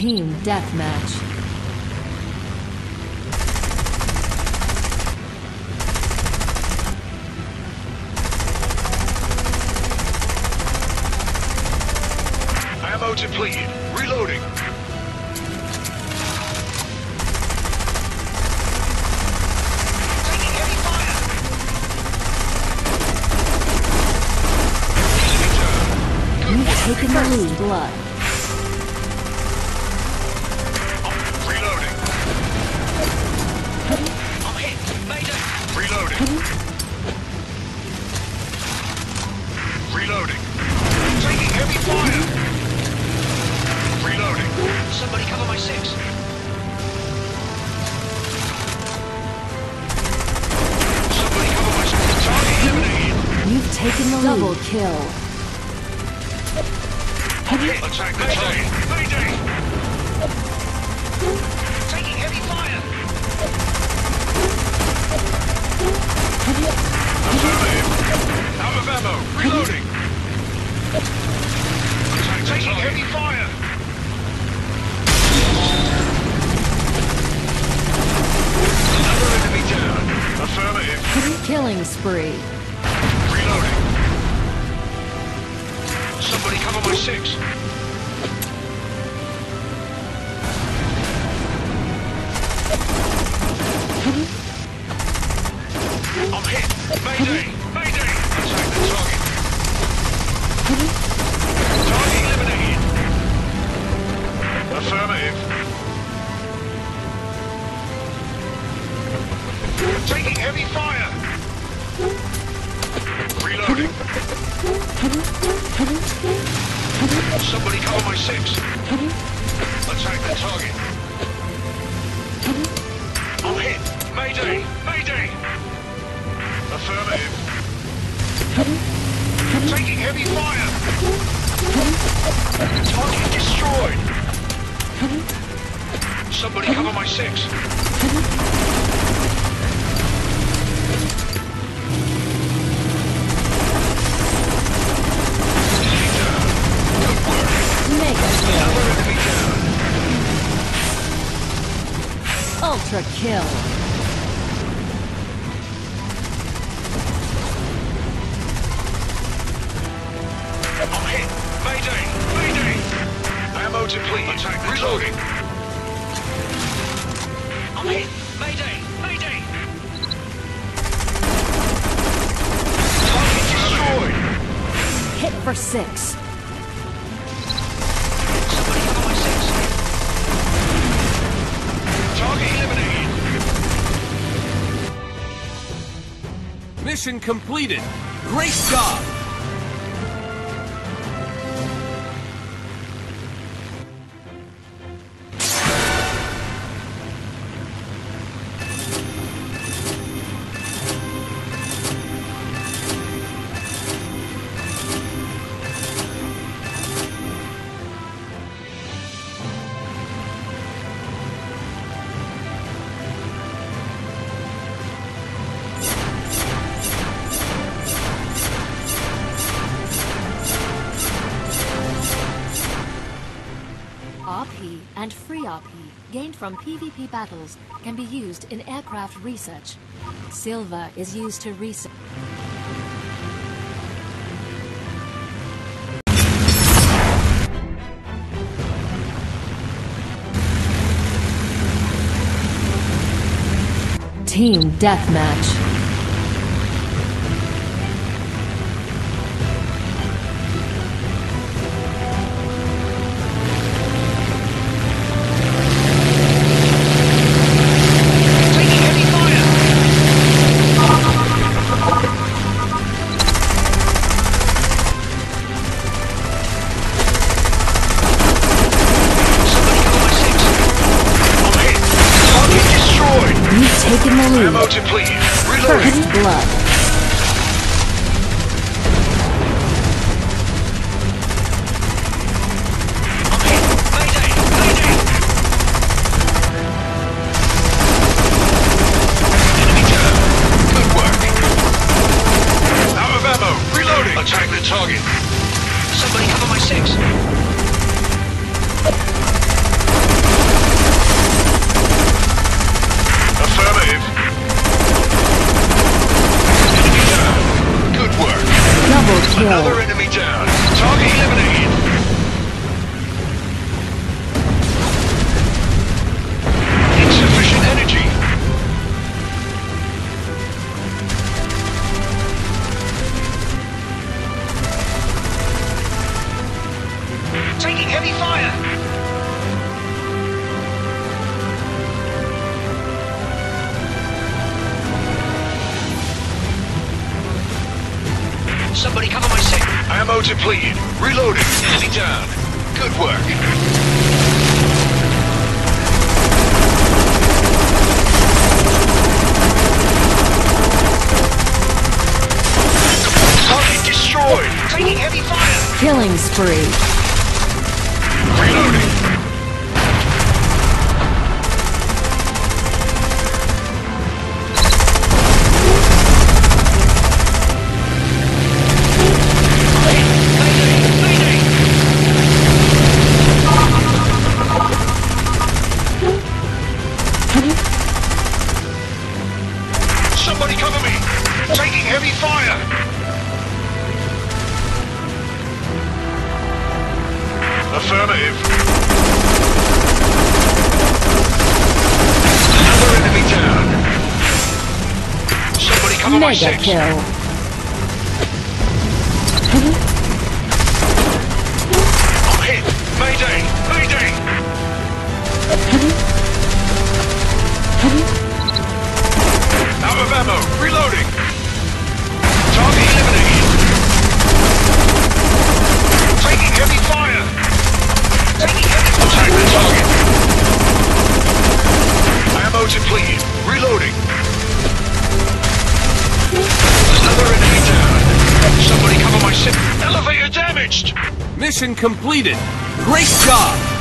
Team Deathmatch. Ammo depleted. Reloading. Taking heavy fire. Enemy down. Good You've work. taken the lead. Blood. Taken the lead. Double kill. Hit. Attack the target. Mayday. Taking heavy fire. Affirmative. Out of ammo. Reloading. Attack Taking heavy fire. Another enemy down. Affirmative. Killing spree. Six. I'm hit. Mayday. Mayday. Attack the target. Target eliminated. Affirmative. Taking heavy fire. Reloading. Somebody cover my six. Attack the target. I'm hit. Mayday! Mayday! Affirmative. Taking heavy fire. Target destroyed. Somebody cover my six. Kill. I'm hit. Mayday! Mayday! Ammo depleted. Attack reloading. I'm hit. Mayday! Mayday! Target destroyed. Hit for six. Mission completed. Great job. And free RP gained from PvP battles can be used in aircraft research. Silver is used to research. Team Deathmatch. Lead. depleted. Reloading. First blood. I'm hit. Mayday! Mayday! Enemy down. Good work. Out of ammo. Reloading. Attack the target. Somebody cover my six. Another enemy down. Target eliminated. Somebody cover my sick. Ammo depleted. Reloading. Enemy down. Good work. Killing spree. mega kill. mission! Elevator damaged! Mission completed! Great job!